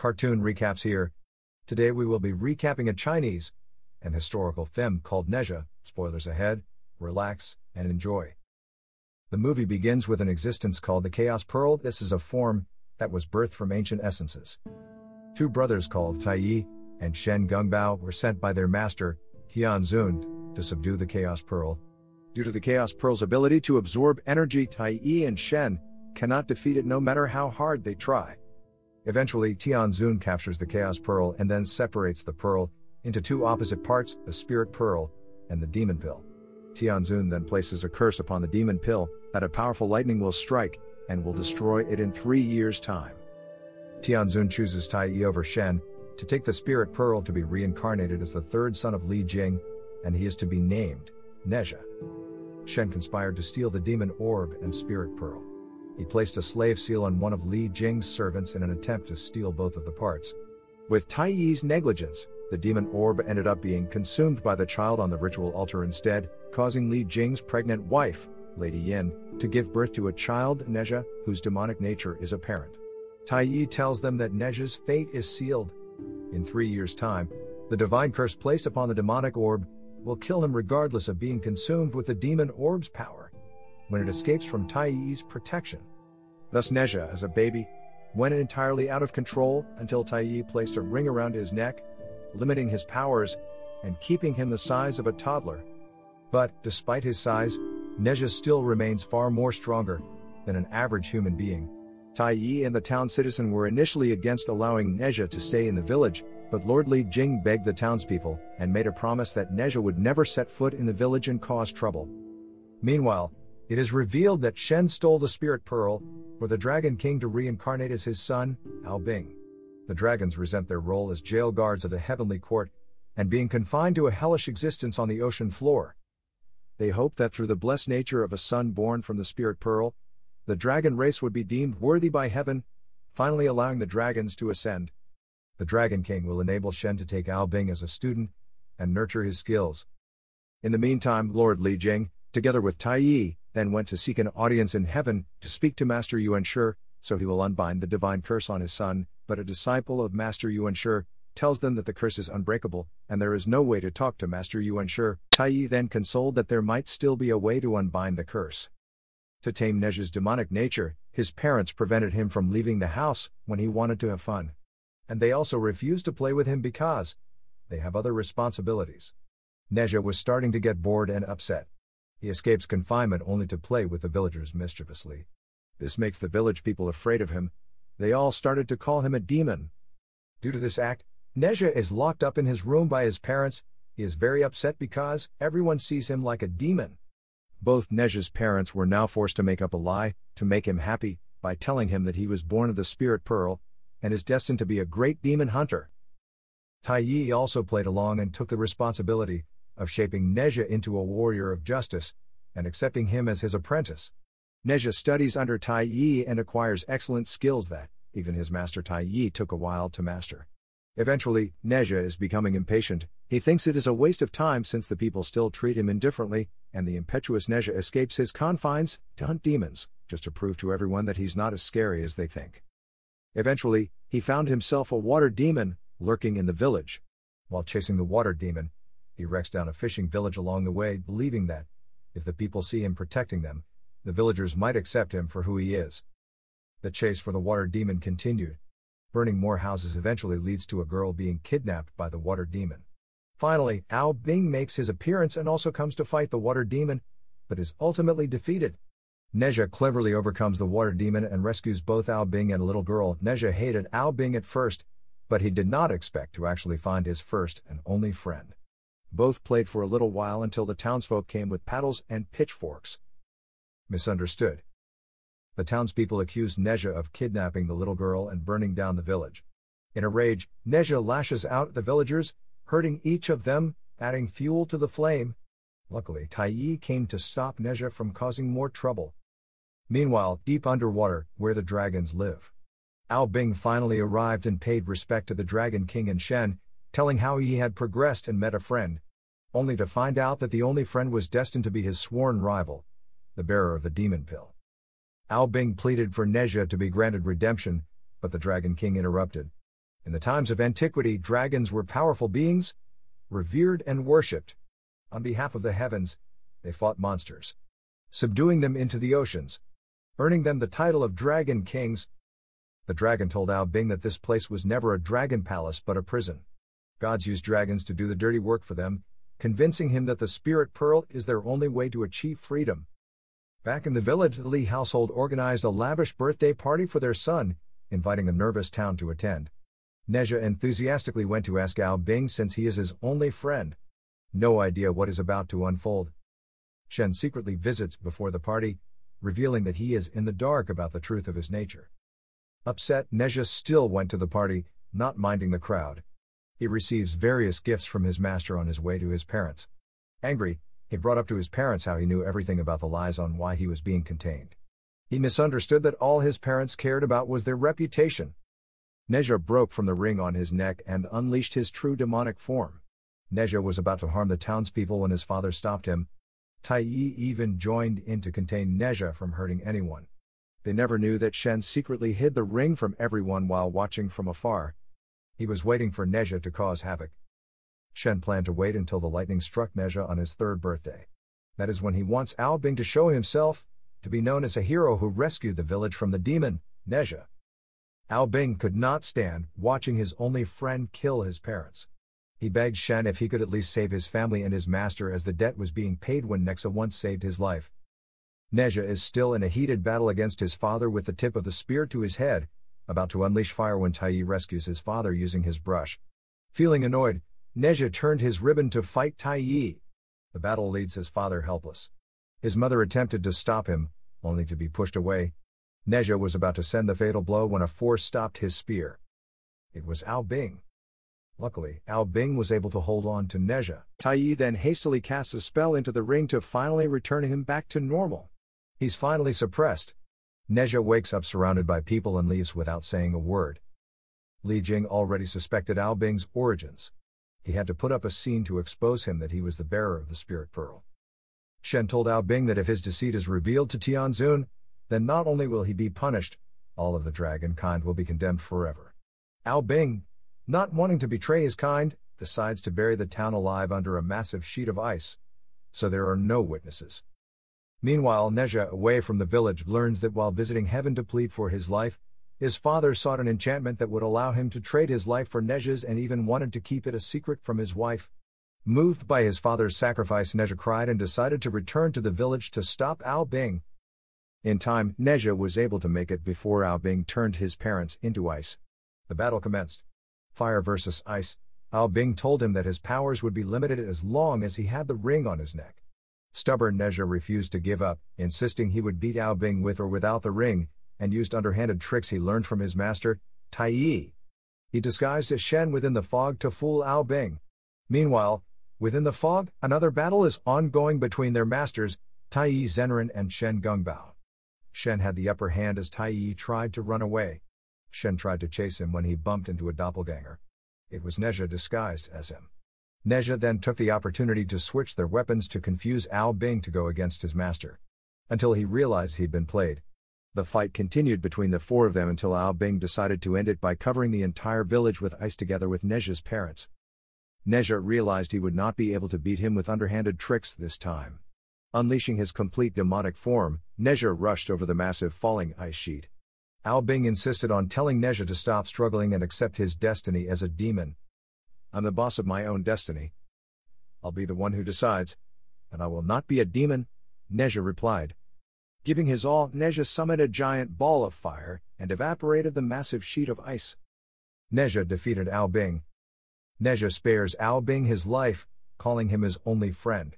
Cartoon recaps here. Today we will be recapping a Chinese and historical film called Nezha. Spoilers ahead. Relax and enjoy. The movie begins with an existence called the Chaos Pearl. This is a form that was birthed from ancient essences. Two brothers called Tai Yi and Shen Gongbao were sent by their master, Tian Zun, to subdue the Chaos Pearl. Due to the Chaos Pearl's ability to absorb energy, Tai Yi and Shen cannot defeat it no matter how hard they try. Eventually, Tianzun captures the Chaos Pearl and then separates the pearl into two opposite parts the Spirit Pearl and the Demon Pill. Tianzun then places a curse upon the Demon Pill that a powerful lightning will strike and will destroy it in three years' time. Tianzun chooses Tai Yi over Shen to take the Spirit Pearl to be reincarnated as the third son of Li Jing, and he is to be named Nezha. Shen conspired to steal the Demon Orb and Spirit Pearl. He placed a slave seal on one of Li Jing's servants in an attempt to steal both of the parts. With Tai Yi's negligence, the demon orb ended up being consumed by the child on the ritual altar instead, causing Li Jing's pregnant wife, Lady Yin, to give birth to a child, Nezha, whose demonic nature is apparent. Tai Yi tells them that Nezha's fate is sealed. In three years' time, the divine curse placed upon the demonic orb will kill him regardless of being consumed with the demon orb's power when it escapes from Tai Yi's protection. Thus Nezha, as a baby, went entirely out of control until Tai Yi placed a ring around his neck, limiting his powers and keeping him the size of a toddler. But, despite his size, Nezha still remains far more stronger than an average human being. Tai Yi and the town citizen were initially against allowing Nezha to stay in the village, but Lord Li Jing begged the townspeople and made a promise that Nezha would never set foot in the village and cause trouble. Meanwhile, it is revealed that Shen stole the Spirit Pearl for the Dragon King to reincarnate as his son, Ao Bing. The dragons resent their role as jail guards of the heavenly court and being confined to a hellish existence on the ocean floor. They hope that through the blessed nature of a son born from the Spirit Pearl, the dragon race would be deemed worthy by heaven, finally allowing the dragons to ascend. The Dragon King will enable Shen to take Ao Bing as a student and nurture his skills. In the meantime, Lord Li Jing, together with Tai Yi, then went to seek an audience in heaven to speak to Master Yuan Shi, so he will unbind the divine curse on his son. But a disciple of Master Yuan Shi tells them that the curse is unbreakable, and there is no way to talk to Master Yuan Shi. Tai Yi then consoled that there might still be a way to unbind the curse. To tame Nezha's demonic nature, his parents prevented him from leaving the house when he wanted to have fun. And they also refused to play with him because they have other responsibilities. Nezha was starting to get bored and upset. He escapes confinement only to play with the villagers mischievously. This makes the village people afraid of him. They all started to call him a demon. Due to this act, Nezha is locked up in his room by his parents. He is very upset because everyone sees him like a demon. Both Nezha's parents were now forced to make up a lie to make him happy by telling him that he was born of the spirit pearl and is destined to be a great demon hunter. Tai Yi also played along and took the responsibility of shaping Nezha into a warrior of justice, and accepting him as his apprentice. Nezha studies under Tai Yi and acquires excellent skills that, even his master Tai Yi took a while to master. Eventually, Nezha is becoming impatient, he thinks it is a waste of time since the people still treat him indifferently, and the impetuous Nezha escapes his confines to hunt demons, just to prove to everyone that he's not as scary as they think. Eventually, he found himself a water demon, lurking in the village. While chasing the water demon, he wrecks down a fishing village along the way, believing that, if the people see him protecting them, the villagers might accept him for who he is. The chase for the water demon continued. Burning more houses eventually leads to a girl being kidnapped by the water demon. Finally, Ao Bing makes his appearance and also comes to fight the water demon, but is ultimately defeated. Nezha cleverly overcomes the water demon and rescues both Ao Bing and a little girl. Nezha hated Ao Bing at first, but he did not expect to actually find his first and only friend. Both played for a little while until the townsfolk came with paddles and pitchforks. Misunderstood. The townspeople accused Nezha of kidnapping the little girl and burning down the village. In a rage, Nezha lashes out at the villagers, hurting each of them, adding fuel to the flame. Luckily, Taiyi came to stop Nezha from causing more trouble. Meanwhile, deep underwater, where the dragons live. Ao Bing finally arrived and paid respect to the Dragon King and Shen, telling how he had progressed and met a friend, only to find out that the only friend was destined to be his sworn rival, the bearer of the demon pill. Ao Bing pleaded for Nezha to be granted redemption, but the Dragon King interrupted. In the times of antiquity, dragons were powerful beings, revered and worshipped. On behalf of the heavens, they fought monsters, subduing them into the oceans, earning them the title of Dragon Kings. The dragon told Ao Bing that this place was never a dragon palace but a prison. Gods use dragons to do the dirty work for them, convincing him that the spirit pearl is their only way to achieve freedom. Back in the village, the Li household organized a lavish birthday party for their son, inviting the nervous town to attend. Nezha enthusiastically went to ask Ao Bing since he is his only friend. No idea what is about to unfold. Shen secretly visits before the party, revealing that he is in the dark about the truth of his nature. Upset, Nezha still went to the party, not minding the crowd. He receives various gifts from his master on his way to his parents. Angry, he brought up to his parents how he knew everything about the lies on why he was being contained. He misunderstood that all his parents cared about was their reputation. Nezha broke from the ring on his neck and unleashed his true demonic form. Nezha was about to harm the townspeople when his father stopped him. Tai even joined in to contain Nezha from hurting anyone. They never knew that Shen secretly hid the ring from everyone while watching from afar. He was waiting for Nezha to cause havoc. Shen planned to wait until the lightning struck Nezha on his third birthday. That is when he wants Ao Bing to show himself, to be known as a hero who rescued the village from the demon, Nezha. Ao Bing could not stand watching his only friend kill his parents. He begged Shen if he could at least save his family and his master as the debt was being paid when Nezha once saved his life. Nezha is still in a heated battle against his father with the tip of the spear to his head, about to unleash fire when Tai rescues his father using his brush. Feeling annoyed, Nezha turned his ribbon to fight Tai. The battle leads his father helpless. His mother attempted to stop him, only to be pushed away. Nezha was about to send the fatal blow when a force stopped his spear. It was Ao Bing. Luckily, Ao Bing was able to hold on to Nezha. Tai then hastily casts a spell into the ring to finally return him back to normal. He's finally suppressed. Nezha wakes up surrounded by people and leaves without saying a word. Li Jing already suspected Ao Bing's origins. He had to put up a scene to expose him that he was the bearer of the Spirit Pearl. Shen told Ao Bing that if his deceit is revealed to Tianzun, then not only will he be punished, all of the dragon kind will be condemned forever. Ao Bing, not wanting to betray his kind, decides to bury the town alive under a massive sheet of ice, so there are no witnesses. Meanwhile, Nezha, away from the village, learns that while visiting heaven to plead for his life, his father sought an enchantment that would allow him to trade his life for Nezha's and even wanted to keep it a secret from his wife. Moved by his father's sacrifice, Nezha cried and decided to return to the village to stop Ao Bing. In time, Nezha was able to make it before Ao Bing turned his parents into ice. The battle commenced. Fire versus ice, Ao Bing told him that his powers would be limited as long as he had the ring on his neck. Stubborn Nezha refused to give up, insisting he would beat Ao Bing with or without the ring, and used underhanded tricks he learned from his master, Tai Yi. He disguised as Shen within the fog to fool Ao Bing. Meanwhile, within the fog, another battle is ongoing between their masters, Tai Yi and Shen Gongbao. Shen had the upper hand as Tai Yi tried to run away. Shen tried to chase him when he bumped into a doppelganger. It was Nezha disguised as him. Nezha then took the opportunity to switch their weapons to confuse Ao Bing to go against his master. Until he realized he'd been played. The fight continued between the four of them until Ao Bing decided to end it by covering the entire village with ice together with Nezha's parents. Nezha realized he would not be able to beat him with underhanded tricks this time. Unleashing his complete demonic form, Nezha rushed over the massive falling ice sheet. Ao Bing insisted on telling Nezha to stop struggling and accept his destiny as a demon. I'm the boss of my own destiny. I'll be the one who decides. And I will not be a demon, Nezha replied. Giving his all, Nezha summoned a giant ball of fire and evaporated the massive sheet of ice. Nezha defeated Ao Bing. Nezha spares Ao Bing his life, calling him his only friend.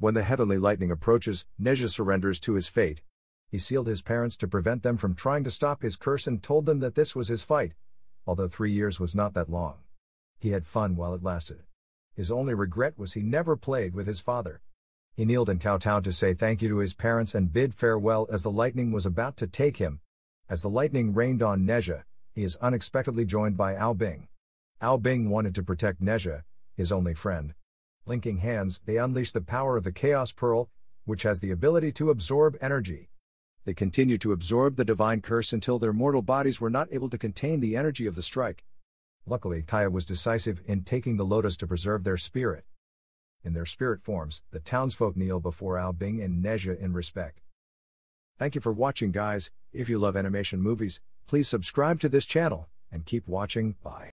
When the heavenly lightning approaches, Nezha surrenders to his fate. He sealed his parents to prevent them from trying to stop his curse and told them that this was his fight, although three years was not that long. He had fun while it lasted. His only regret was he never played with his father. He kneeled and kowtowed to say thank you to his parents and bid farewell as the lightning was about to take him. As the lightning rained on Nezha, he is unexpectedly joined by Ao Bing. Ao Bing wanted to protect Nezha, his only friend. Linking hands, they unleash the power of the Chaos Pearl, which has the ability to absorb energy. They continued to absorb the divine curse until their mortal bodies were not able to contain the energy of the strike. Luckily, Tai Yi was decisive in taking the lotus to preserve their spirit. In their spirit forms, the townsfolk kneel before Ao Bing and Nezha in respect. Thank you for watching, guys. If you love animation movies, please subscribe to this channel and keep watching. Bye.